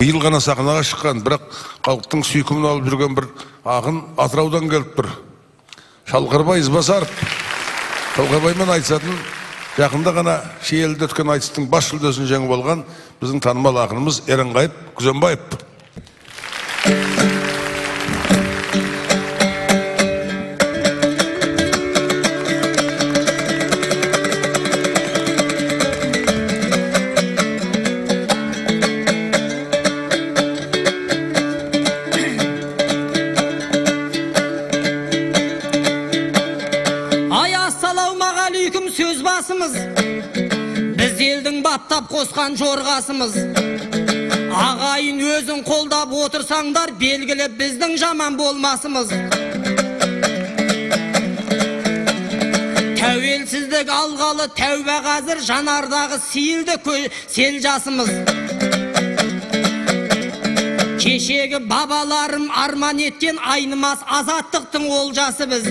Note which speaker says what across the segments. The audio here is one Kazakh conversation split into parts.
Speaker 1: биыл ғана сахнаға шыққан бірақ халықтың сүйкімін алып жүрген бір ақын атыраудан келіп тұр. Шалқарбай ізбасаров шалқарбаймен айтысатын жақында ғана шиеліде өткен айтыстың бас жүлдесін жеңіп алған біздің танымал ақынымыз еренғайып күзембаев.
Speaker 2: Қосқан жорғасымыз. Ағайын өзің қолдап отырсаңдар белгілі біздің жаман болмасымыз. Тәуелсіздік алғалы тәуба қазір жанардағы сейілді сел жасымыз. Кешегі бабаларым арман еткен айнымас азаттықтың олжасы біз.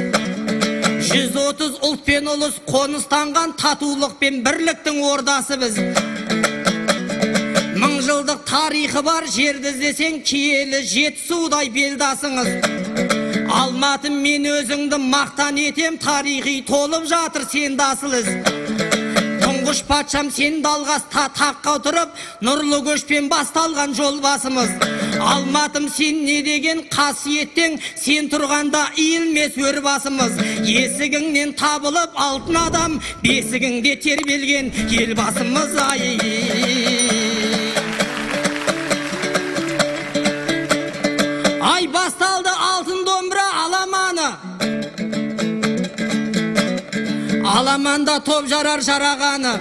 Speaker 2: Жүз отыз ұлт пен ұлыс қоныстанған татулық пен бірліктің ордасы біз. Мың жылдық тарихы бар жерді іздесең киелі жетісудай белдасыңыз. Алматы мен өзіңді мақтан етем тарихи толып жатыр сенде асыл із тұңғыш патшам сен далғас та таққа отырып нұрлы көшпен басталған жол басымыз алматым сен не деген қасиеттен сен тұрғанда иілмес өр басымыз есігіңнен табылып алтын адам бесігіңде тербелген ел басымыз ай. Басталды алтын домбыра аламаны аламанда топ жарар жарағаны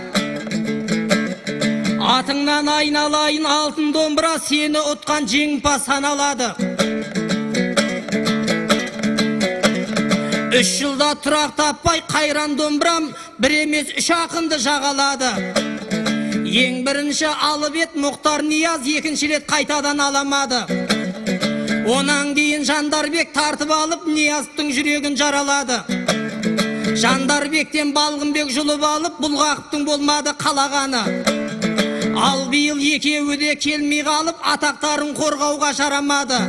Speaker 2: атыңнан айналайын алтын домбыра сені ұтқан жеңімпаз саналады үш жылда тұрақ таппай қайран домбырам бір емес үш ақынды жағалады ең бірінші алып ет мұхтар нияз екінші рет қайтадан аламады онан кейін жандарбек тартып алып нияздың жүрегін жаралады. Жандарбектен балғынбек жұлып алып бұлғақовтың болмады қалағаны. Ал биыл екеуі де келмей қалып атақтарын қорғауға жарамады.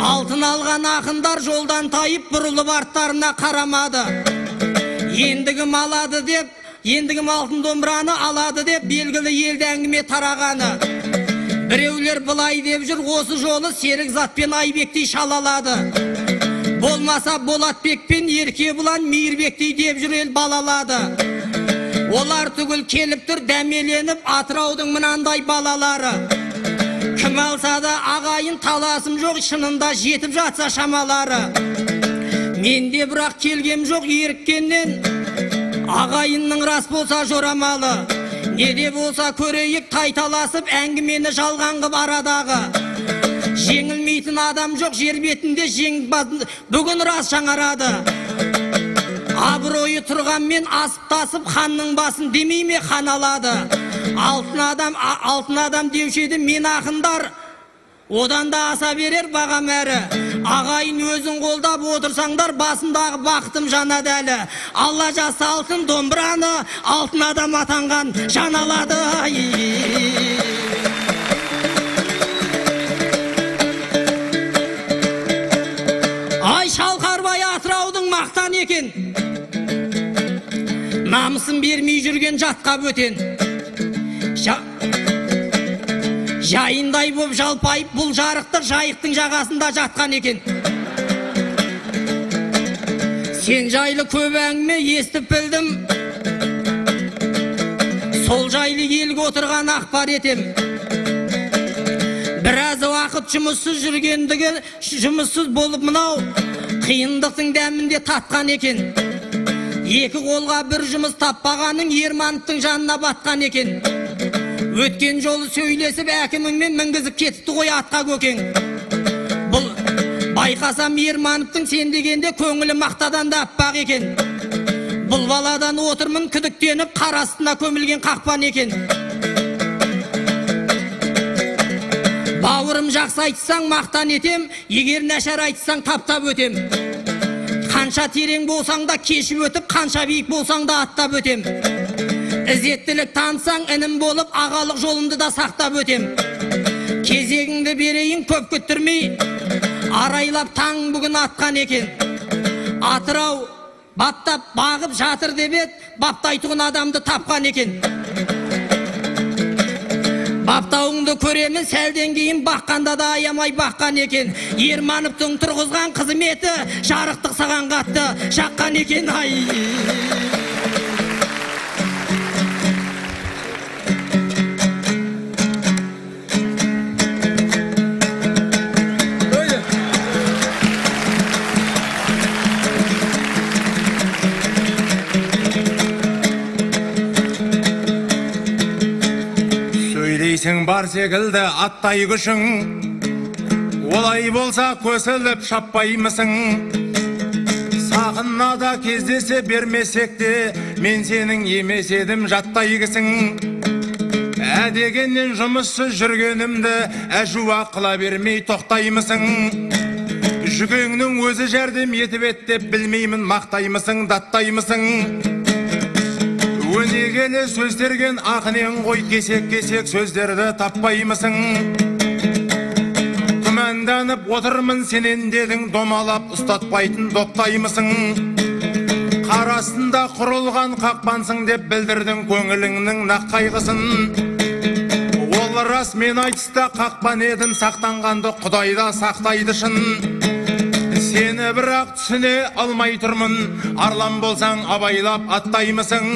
Speaker 2: Алтын алған ақындар жолдан тайып бұрылып арттарына қарамады. Ендігім алады деп ендігім алтын домбыраны алады деп белгілі елде әңгіме тарағаны. Біреулер былай деп жүр осы жолы серік затпен айбектей шалалады. Болмаса болатбек пен еркебұлан мейірбектей деп жүр ел балалады. Олар түгіл келіп тұр дәмеленіп атыраудың мынандай балалары. Кім алса да ағайын таласым жоқ шынында жетіп жатса шамалары. Менде бірақ келгем жоқ еріккеннен. Ағайынның рас болса жорамалы. Не де болса көрейік тайталасып әңгімені жалған қып арадағы жеңілмейтін адам жоқ жер бетінде жеңімпаз бүгін рас жаңарады. Абыройы тұрғанмен асып тасып ханның басын демей ме хан алады. Алтын адам алтын адам деуші еді мен ақындар. Одан да аса берер бағам әрі. Ағайын өзің қолдап отырсаңдар басындағы бақытым жанады әлі. Алла жазса алтын домбыраны алтын адам атанған жан алады ай. ай шалқарбай атыраудың мақтан екен. Намысын бермей жүрген жатқа бөтен. Жайындай боп жалпайып бұл жарықтық жайықтың жағасында жатқан екен. Сен жайлы көп әңгіме естіп білдім. Сол жайлы елге отырған ақпар етем. Біраз уақыт жұмыссыз жүргендігі жұмыссыз болып мынау қиындықтың дәмінде татқан екен. Екі қолға бір жұмыс таппағаның ермановтың жанына батқан екен. Өткен жолы сөйлесіп әкіміңмен мінгізіп кетіпті ғой атқа көкең. Бұл байқасам ермановтың сен дегенде көңілі мақтадан да аппақ екен. Бұл баладан отырмын күдіктеніп қар астына көмілген қақпан екен. Бауырым жақсы айтсаң мақтан етем егер нашар айтсаң таптап өтем. Қанша терең болсаң да кешіп өтіп қанша биік болсаң да аттап өтем. Ізеттілік танысаң інім болып ағалық жолымды да сақтап өтем. Кезегіңді берейін көп күттірмей арайлап таң бүгін атқан екен. Атырау баптап бағып жатыр деп еді баптайтұғын адамды тапқан екен. Баптауыңды көремін сәлден кейін баққанда да аямай баққан екен. Ермановтың тұрғызған қызметі жарықтық саған қатты шаққан екен ай.
Speaker 3: Сөйлейсің бар секілді аттай күшің. Олай болса көсіліп шаппаймысың. Сақынада кездесе бермесек те мен сенің емес едім жаттай кісің. Ә дегеннен жұмыссыз жүргенімді әжуа қыла бермей тоқтаймысың. Жүкеңнің өзі жәрдем етіп ет деп білмеймін мақтаймысың даттаймысың. Өнегелі сөздерген ақынен ғой кесек кесек сөздерді таппаймысың. Күмәнданып отырмын сенен дедің домалап ұстатпайтын доптаймысың. Қар астында құрылған қақпансың деп білдірдің көңіліңнің нақ қайғысын. Рас мен айтыста қақпан едім сақтанғанды құдайда сақтайды шын сені бірақ түсіне алмай тұрмын. Арлан болсаң абайлап аттаймысың.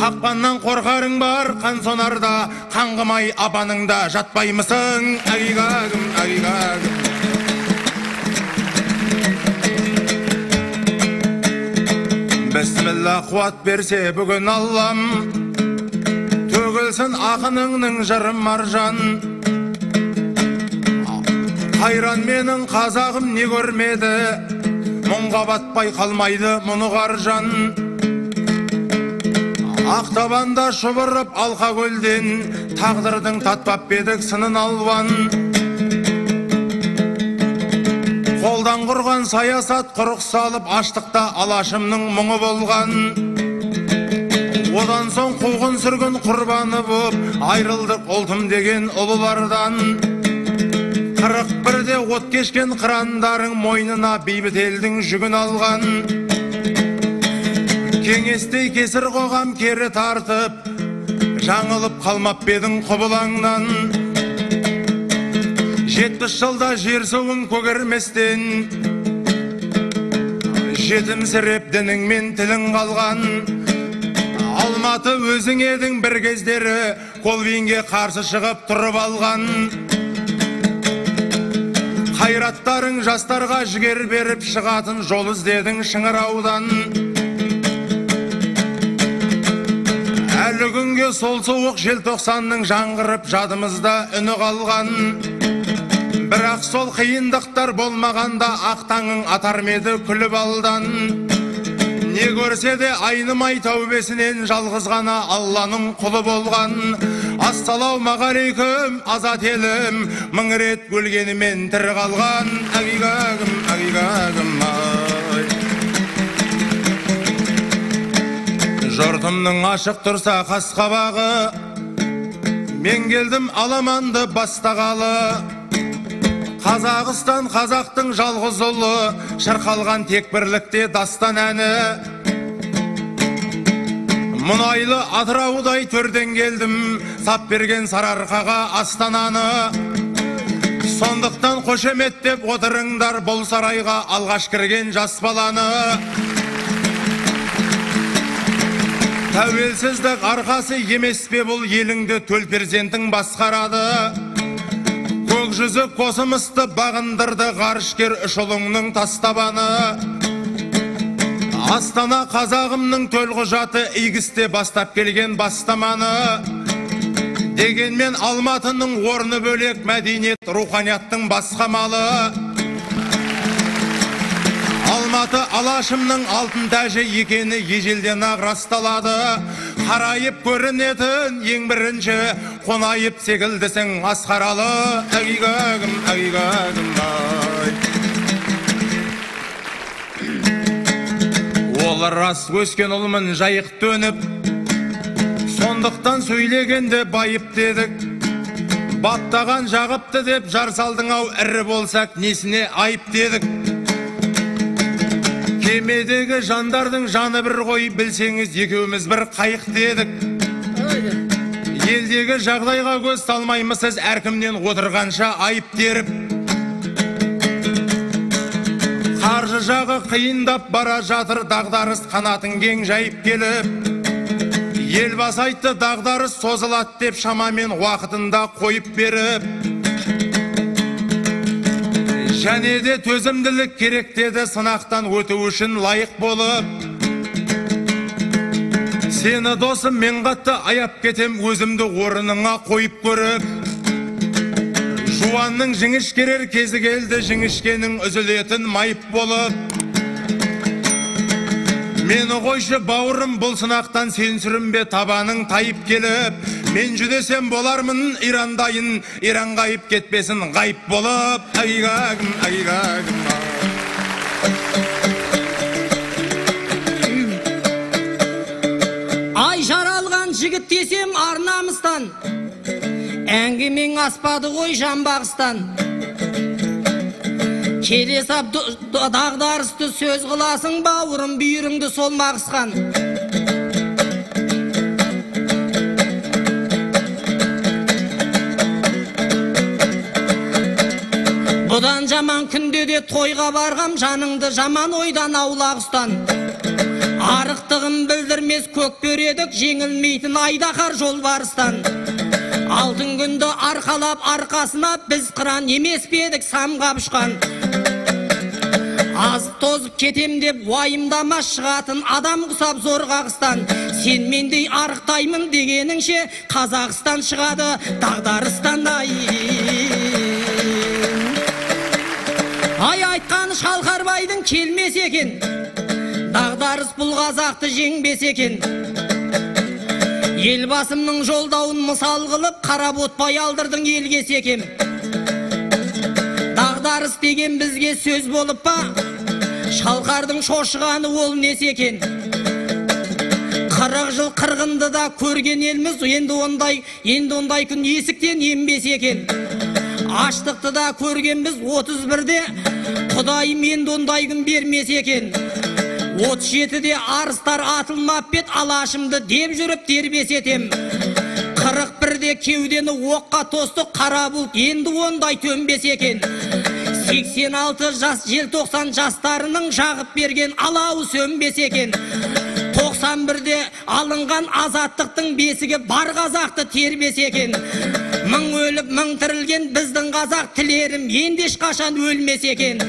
Speaker 3: Қақпаннан қорқарың бар қансонарда қаңғымай апаныңда жатпаймысың. Әгигагім әгигагім бісміллә қуат берсе бүгін аллам. Төгілсін ақыныңның жыры маржан. Қайран менің қазағым не көрмеді? Мұңға батпай қалмайды мұны қаржан. Ақтабанда шұбырып алқа көлден тағдырдың татпап едік сынын алуан. Қолдан құрған саясат құрық салып аштықта алашымның мұңы болған. Одан соң қуғын сүргін құрбаны боп айрылдық ұлтым деген ұлылардан. Қырық бірде от кешкен қырандарың мойнына бейбіт елдің жүгін алған. Кеңестей кесір қоғам кері тартып жаңылып қалмап па едің құбылаңнан. Жетпіс жылда жер суын көгерместен жетімсіреп дініңмен тілің қалған. Алматы өзің едің бір кездері колвинге қарсы шығып тұрып алған. Қайраттарың жастарға жігер беріп шығатын жол іздедің шыңыраудан әлі күнге сол суық желтоқсанның жаңғырып жадымызда үні қалған. Бірақ сол қиындықтар болмағанда ақ таңың атар ма күліп алдан. Не көрсе де айнымай тәубесінен жалғыз ғана алланың құлы болған ассалаумағалейкум азат елім мың рет өлгенімен тірі қалған әгигагім әгигагім ай жұртымның ашық тұрса қас қабағы мен келдім аламанды бастағалы қазақстан қазақтың жалғыз ұлы шырқалған тек бірлікте дастан әні. Мұнайлы атыраудай төрден келдім сап берген сарыарқаға астананы. Сондықтан қошеметтеп отырыңдар бұл сарайға алғаш кірген жас баланы. Тәуелсіздік арқасы емес пе бұл еліңді төл перзентің басқарады? Жүзі космосты бағындырды ғарышкер үш ұлыңның тастабаны. Астана қазағымның төлқұжаты игісте бастап келген бастаманы. Дегенмен алматының орны бөлек мәдениет руханияттың басқа малы алматы алашымның алтын тәжі екені ежелден ақ расталады. Қарайып көрінетін ең бірінші қонайып секілдісің масқаралы әгигагім әгигагім ай ол рас өскен ұлмын жайық төніп сондықтан сөйлегенде байып дедік. Баптаған жағыпты деп жар салдың ау ірі болсақ несіне айып дедік. Кемедегі жандардың жаны бір ғой білсеңіз екеуміз бір қайық дедік. Елдегі жағдайға көз салмаймысыз әркімнен отырғанша айып теріп қаржы жағы қиындап бара жатыр дағдарыс қанатын кең жайып келіп. Елбасы айтты дағдарыс созылады деп шамамен уақытында қойып беріп. Және де төзімділік керек деді сынақтан өту үшін лайық болып. Сені досым мен қатты аяп кетем өзімді орныңа қойып көріп. Жуанның жіңішкерер кезі келді жіңішкенің үзілетін майып болып. Мені қойшы бауырым бұл сынақтан сен сүрінбе табаның тайып келіп. Мен жүдесем болармын ирандайын иран ғайып кетпесін ғайып болып айгагым айгагым
Speaker 2: ай жаралған жігіт десем ар намыстан әңгімең аспады ғой жанбағыстан келе сап дағдарысты сөз қыласың бауырым бүйіріңді сол мағысқан бұдан жаман күнде де тойға барғам жаныңды жаман ойдан аулақ ұстан. Арықтығын білдірмес көк бередік жеңілмейтін айдаһар жолбарыстан. Алтын күнді арқалап арқасына біз қыран емес пе едік самғап ұшқан азып тозып кетем деп уайымдама шығатын адам құсап зор қағыстан. Сен мендей арықтаймын дегеніңше қазақстан шығады дағдарыстан ай. Ай айтқаны шалқарбайдың келмес екен. Дағдарыс бұл қазақты жеңбес екен. Елбасымның жолдауын мысал қылып қарап отпай алдырдың елге секем дағдарыс деген бізге сөз болып па? Шалқардың шошығаны ол несі екен? Қырық жыл қырғынды да көрген елміз енді ондай енді ондай күн есіктен енбес екен. Аштықты да көргенбіз отыз бірде құдайым енді ондай күн бермес екен. Отыз жетіде арыстар атылмап бет алашымды деп жүріп дербес етем. Қырық бірде кеудені оққа тосты қара бұлт енді ондай төнбес екен. Сексен алты жас желтоқсан жастарының жағып берген алауы сөнбес екен. Тоқсан бірде алынған азаттықтың бесігі бар қазақты тербес екен. Мың өліп мың тірілген біздің қазақ тілерім енді ешқашан өлмес екен.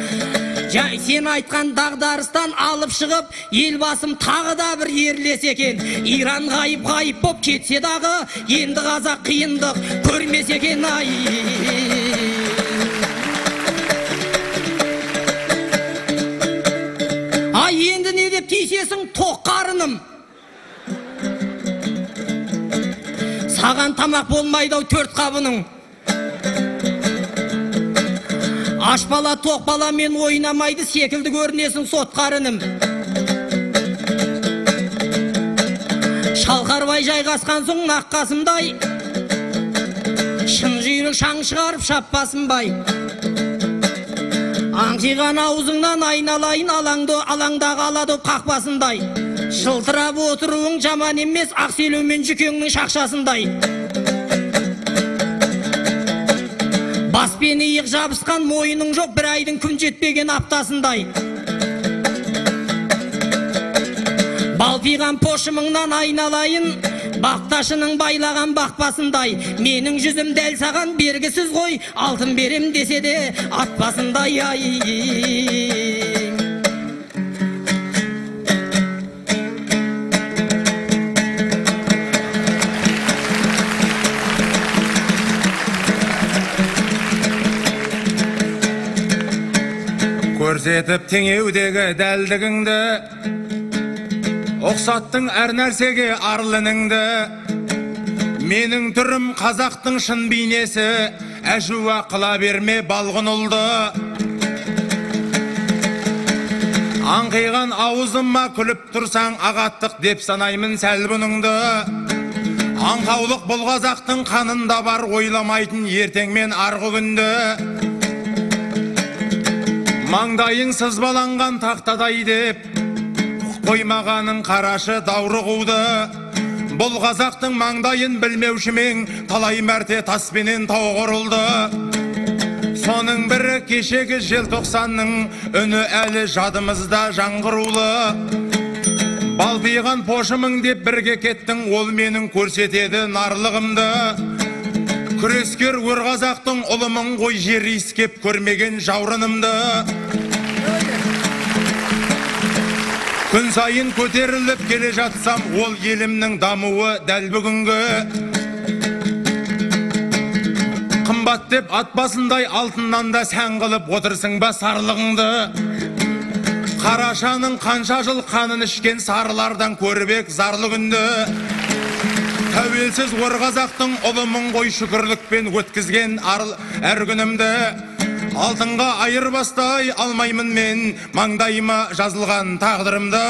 Speaker 2: Жай сен айтқан дағдарыстан алып шығып елбасым тағы да бір ерлес екен. Иран ғайып ғайып боп кетсе дағы енді қазақ қиындық көрмес екен ай. Ай енді не деп тиісесің тоқ қарыным? Саған тамақ болмайды ау төрт қабының. Аш бала тоқ баламен ойнамайды секілді көрінесің сот қарыным. Шалқарбай жайғасқан соң наққасымдай шын жүйрік шаң шығарып шаппасынбай аңқиған аузыңнан айналайын алаңды алаңдағы аладоп қақпасындай. Жылтырап отыруың жаман емес ақ селеумен жүкеңнің шақшасындай. Бас пен иық жабысқан мойының жоқ бір айдың күн жетпеген аптасындай. Балпиған пошымыңнан айналайын бақташының байлаған бақпасындай. Менің жүзім дәл саған бергісіз ғой алтын берем десе де атпасындай ай.
Speaker 3: Көрсетіп теңеудегі дәлдігіңді. Ұқсаттың әр нәрсеге арлыныңды. Менің түрім қазақтың шын бейнесі. Әжуа қыла берме балғын ұлды. Аңқиған аузыма күліп тұрсаң ағаттық деп санаймын сәл бұныңды. Аңқаулық бұл қазақтың қанында бар ойламайтын ертең мен арғы күнді. Маңдайың сызбаланған тақтадай деп қоймағаның қарашы даурығуды бұл қазақтың маңдайын білмеуші талай мәрте таспенен тау құрылды. Соның бірі кешегі желтоқсанның үні әлі жадымызда жаңғырулы. Балбиған пошымың деп бірге кеттің ол менің көрсетеді нарлығымды. Күрескер өр қазақтың ұлымын ғой жер иіскеп көрмеген жаурынымды күн сайын көтеріліп келе жатсам ол елімнің дамуы дәл бүгінгі. Қымбат деп ат басындай алтыннан да сән қылып отырсың ба сарлығыңды? Қарашаның қанша жыл қанын ішкен сарылардан көрбек зарлы күнді. Тәуелсіз ор қазақтың ұлымын ғой шүкірлікпен өткізген әр күнімді алтынға айырбастай алмаймын мен маңдайыма жазылған тағдырымды.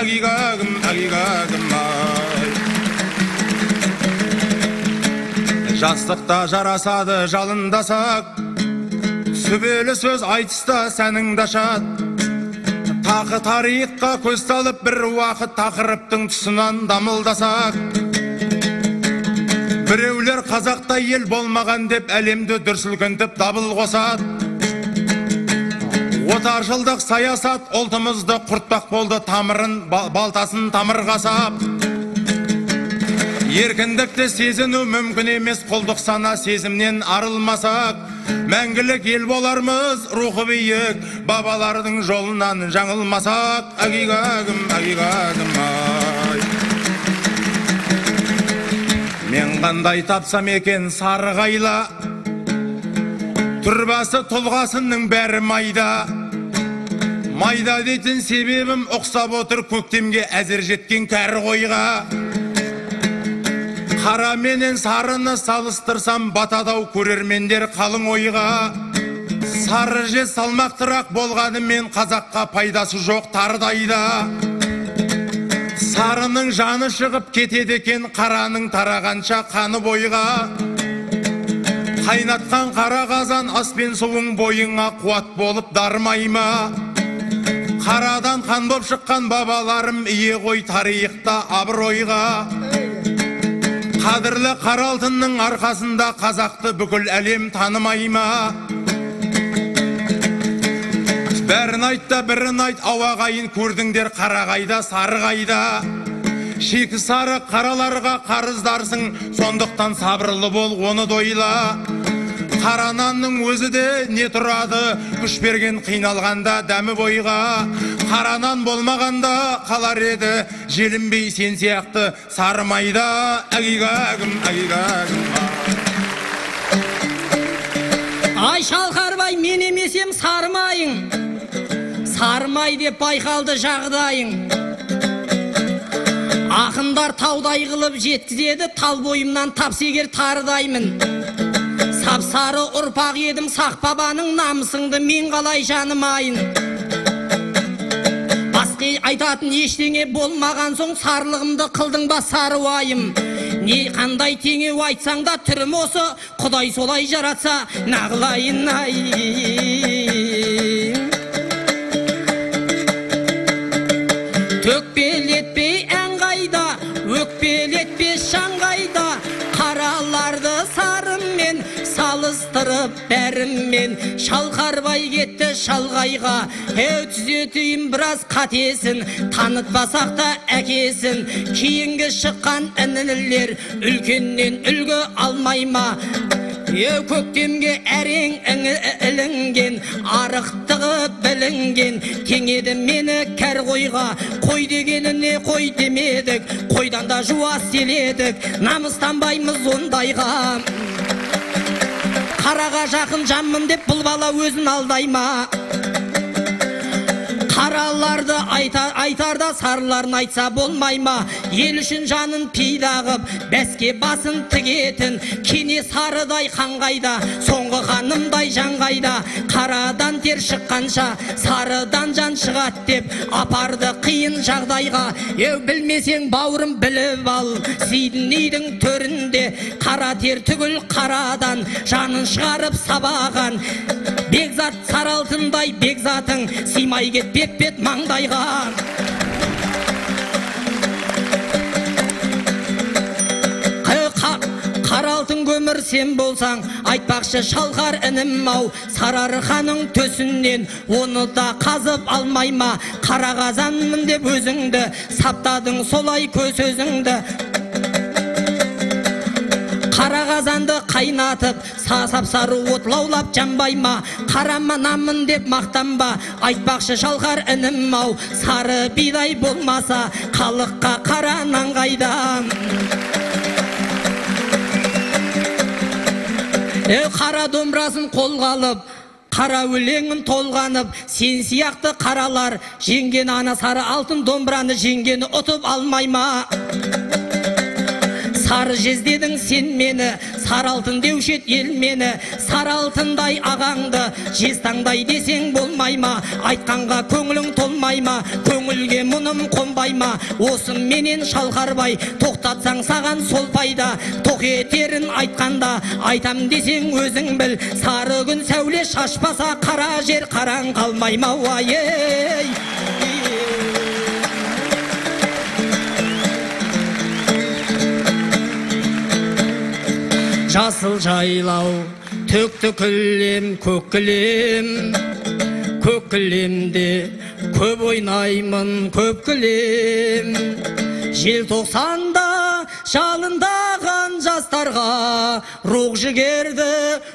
Speaker 3: Әгигагім әгигагім ай. Жастықта жарасады жалындасақ. Сүбелі сөз айтыста сәніңді ашады тақы тарихқа көз салып бір уақыт тақырыптың тұсынан дамылдасақ. Біреулер қазақта ел болмаған деп әлемді дүр сілкінтіп дабыл қосады. Отар жылдық саясат ұлтымызды құртпақ болды тамырын ба- балтасын тамырға сап. Еркіндікті сезіну мүмкін емес құлдық сана сезімнен арылмасақ. Мәңгілік ел болармыз рухы биік бабалардың жолынан жаңылмасақ. Әгигагім әгигагім мен қандай тапсам екен сарғайла түрбасы тұлғасының бәрі майда. Майда дейтін себебім ұқсап отыр көктемге әзір жеткен кәрі қойға. Қара менен сарыны салыстырсам батадау көрермендер қалың ойға. Сары же салмақтырақ болғанымен қазаққа пайдасы жоқ тарыдайда сарының жаны шығып кетеді екен қараның тарағанша қаны бойға қайнатқан қара қазан ас пен суың бойыңа қуат болып дарымай ма қарадан қан боп шыққан бабаларым ие ғой тарихта абыройға. Қадірлі қара алтынның арқасында қазақты бүкіл әлем танымай ма бәрін айт та бірін айт. Ауағайын көрдіңдер қарағайда сарығайда шикі сары қараларға қарыздарсың. Сондықтан сабырлы бол оны дойла. Қара нанның өзі де не тұрады? Күш берген қиналғанда дәмі бойға. Қара нан болмағанда қалар еді. Желінбей сен сияқты сары майда. Әгигагім әгигагім
Speaker 2: ай. Шалқарбай сарымай деп байқалды жағдайың. Ақындар таудай қылып жеткізеді тал бойымнан тапса егер тарыдаймын. Сап сары ұрпақ едім сақ бабаның намысыңды мен қалай жанымайын. Басқа айтатын ештеңе болмаған соң сарлығымды қылдың ба сары уайым не қандай теңеу айтсаң да түрім осы құдай солай жаратса нағылайын ай төкпелетпей ән қайда? өкпелетпе шаң қайда? Қараларды сарыммен салыстырып бәріммен шалқарбай кетті шалғайға. Еу түзетейін біраз қатесін. Танытпасақ та әкесін. Кейінгі шыққан інілер үлкеннен үлгі алмай ма? Көктемге әрең ілінген арықтығы білінген теңеді мені кәр қойға қой дегеніне қой демедік қойдан да жуас селедік намыстанбаймыз ондайға қараға жақын жанмын деп бұл бала өзін алдай ма қараларды айта, айтарда сарыларын айтса болмай ма ел үшін жанын пида бәске басын тігетін кенесарыдай хан қайда соңғы ханымдай жан қайда қарадан тер шыққанша сарыдан жан шығады деп апарды қиын жағдайға еу білмесең бауырым біліп ал сиднейдің төрінде қара тер түгіл қарадан жанын шығарып сабаған бекзат сары алтындай бекзатың сыймай кетпек бет маңдайға. Қара алтын көмір сен болсаң айтпақшы шалқар інім ау. Сарыарқаның төсінен оны да қазып алмай ма? Қара деп өзіңді саптадың солай көз өзіңді қара қазанды қайнатып сасап сары от лаулап жанбай ма? Қараманамын деп мақтанба. Айтпақшы шалқар інім ау. Сары бидай болмаса халыққа қара нан қайдан қара домбырасын қолға алып қара өлеңін толғанып сен сияқты қаралар жеңген ана сары алтын домбыраны жеңгені ұтып алмай ма? Сары жездедің сен мені сары алтын деуші еді ел мені. Сары алтындай ағаңды жез таңдай десең болмай ма? Айтқанға көңілің толмай ма? Көңілге мұным қонбай ма? Осы менен шалқарбай тоқтатсаң саған сол пайда. Тоқ етерін айтқанда айтам десең өзің біл. Сары күн сәуле шашпаса қара жер қараң қалмай ма? Уай жасыл жайлау төкті кілем көк кілем көк кілемде көп ойнаймын көп кілем желтоқсанда жалындаған жастарға рух жігерді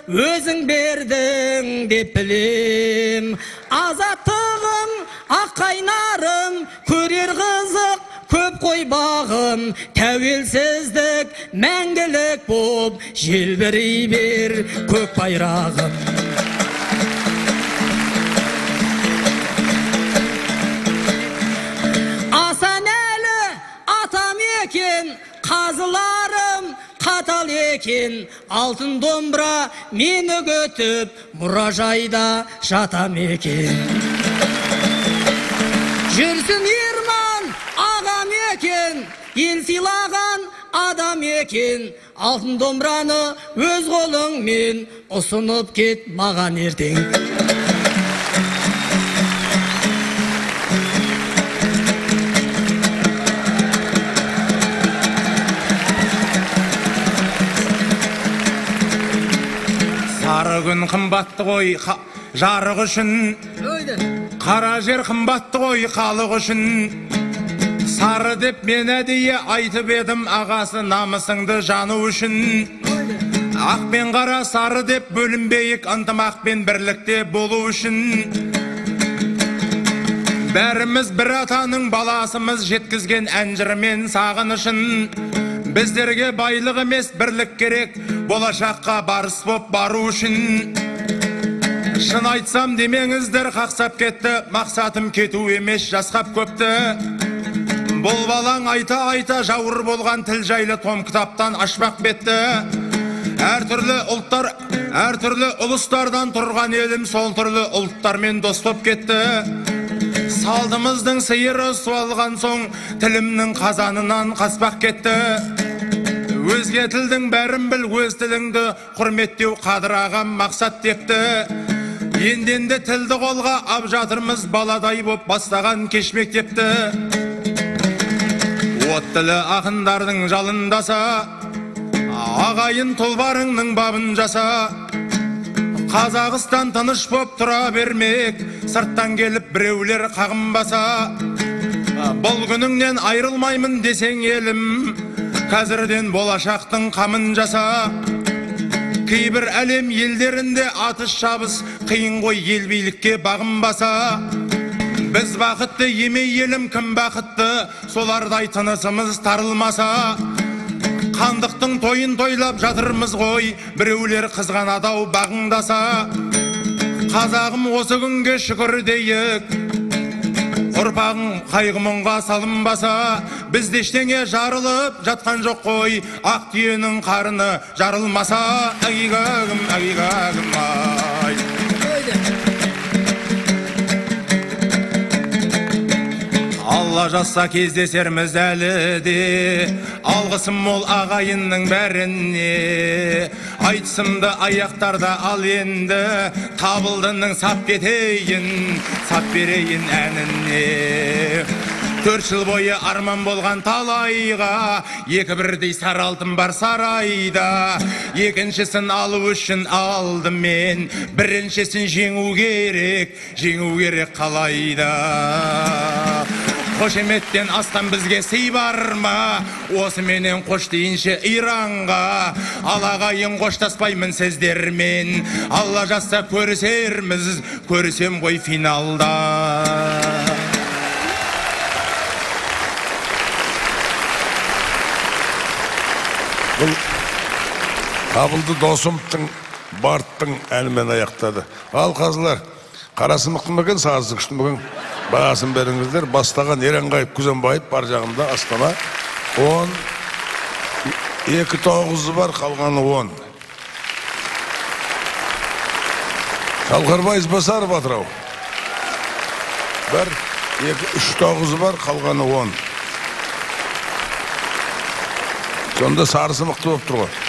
Speaker 2: өзің бердің деп білем. Азаттығым ақ қайнарым көрер қызық қой бағым тәуелсіздік мәңгілік боп желбірей бер көк байрағым қазыларым қатал екен алтын домбыра мені күтіп мұражайда жатам екен жүрсін екен ел сыйлаған адам екен. Алтын домбыраны өз қолыңмен ұсынып кет маған ертең.
Speaker 3: Сары күн қымбатты ғой жарық үшін. Қара жер қымбатты ғой халық үшін. Сары деп мен әдейі айтып едім ағасы намысыңды жану үшін. Ақ пен қара сары деп бөлінбейік ынтымақ пен бірлікте болу үшін. Бәріміз бір атаның баласымыз жеткізген әнжыр мен сағынышын. Біздерге байлық емес бірлік керек болашаққа барыс боп бару үшін. Шын айтсам демеңіздер қақсап кетті мақсатым кету емес жасқап көпті. Бұл балаң айта айта жауыр болған тіл жайлы том кітаптан ашпақ бетті. Әртүрлі ұлттар әртүрлі ұлыстардан тұрған елім сол түрлі ұлттармен дос боп кетті. Салдымыздың сиыры суалған соң тілімнің қазанынан қаспақ кетті. Өзге тілдің бәрін біл өз тіліңді құрметтеу қадыр ағам мақсат депті. Енденді тілді қолға ап жатырмыз баладай боп бастаған кеш мектепті. От тілі ақындардың жалындаса ағайын тұлбарыңның бабын жаса. Қазақстан тыныш боп тұра бермек сырттан келіп біреулер қағынбаса бұл күніңнен айрылмаймын десең елім қазірден болашақтың қамын жаса. Кейбір әлем елдерінде атыс шабыс қиын ғой ел билікке бағынбаса біз бақытты емей елім кім бақытты? Солардай тынысымыз тарылмаса хандықтың тойын тойлап жатырмыз ғой. Біреулер қызғанады-ау бағыңдаса қазағым осы күнге шүкір дейік. Ұрпағың қайғы мұңға салынбаса бізде ештеңе жарылып жатқан жоқ қой. Ақ түйенің қарыны жарылмаса әгигагім әгигагім ай. Алла жазса кездесерміз әлі де. Алғысым мол ағайынның бәріне. Айтысымды аяқтарда ал енді. Табылдының сап кетейін сап берейін әніне. Төрт жыл бойы арман болған талайға екі бірдей сары алтын бар сарайда. Екіншісін алу үшін алдым мен біріншісін жеңу керек жеңу керек қалайда. Қошеметтен астан бізге сый бар ма осыменен қош дейінші иранға ал ағайын қоштаспаймын сіздермен алла жазса көрісерміз көрісем ғой финалда
Speaker 1: бұл табылды досымовтың барттың әнімен аяқтады ал қазылар қарасымықтың ба екен ба екен бағасын беріңіздер бастаған еранғайып күзембаев бар жағында астана он екі тоғызы бар қалғаны он шалқарбай ізбасаров атырау бір екі үш тоғызы бар қалғаны он сонда сарысы мықты болып тұр ғой